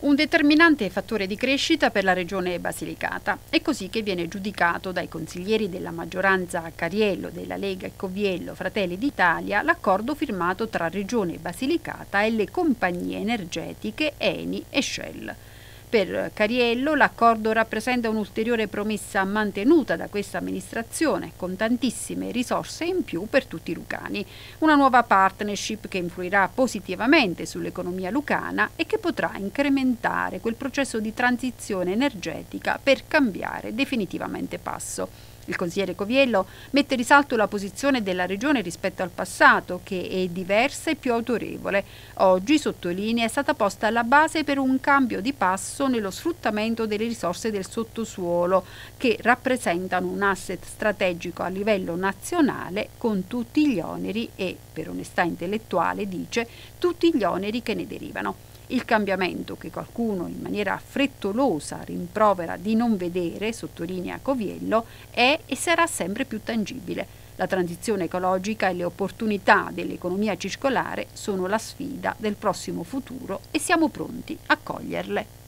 un determinante fattore di crescita per la regione Basilicata. È così che viene giudicato dai consiglieri della maggioranza Cariello, della Lega e Coviello Fratelli d'Italia l'accordo firmato tra Regione Basilicata e le compagnie energetiche Eni e Shell. Per Cariello l'accordo rappresenta un'ulteriore promessa mantenuta da questa amministrazione, con tantissime risorse in più per tutti i lucani. Una nuova partnership che influirà positivamente sull'economia lucana e che potrà incrementare quel processo di transizione energetica per cambiare definitivamente passo. Il consigliere Coviello mette in risalto la posizione della Regione rispetto al passato, che è diversa e più autorevole. Oggi, sottolinea, è stata posta la base per un cambio di passo nello sfruttamento delle risorse del sottosuolo, che rappresentano un asset strategico a livello nazionale con tutti gli oneri e, per onestà intellettuale, dice, tutti gli oneri che ne derivano. Il cambiamento che qualcuno in maniera frettolosa rimprovera di non vedere, sottolinea Coviello, è e sarà sempre più tangibile. La transizione ecologica e le opportunità dell'economia circolare sono la sfida del prossimo futuro e siamo pronti a coglierle.